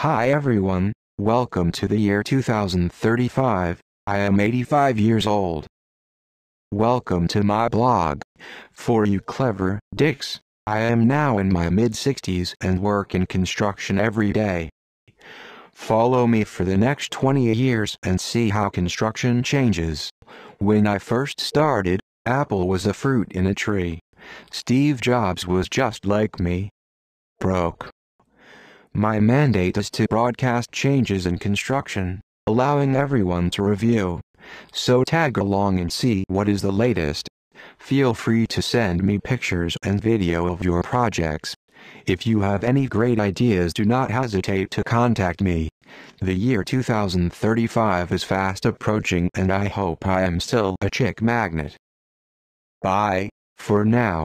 Hi everyone, welcome to the year 2035. I am 85 years old. Welcome to my blog. For you clever dicks, I am now in my mid 60s and work in construction every day. Follow me for the next 20 years and see how construction changes. When I first started, Apple was a fruit in a tree. Steve Jobs was just like me. Broke. My mandate is to broadcast changes in construction, allowing everyone to review. So tag along and see what is the latest. Feel free to send me pictures and video of your projects. If you have any great ideas do not hesitate to contact me. The year 2035 is fast approaching and I hope I am still a chick magnet. Bye, for now.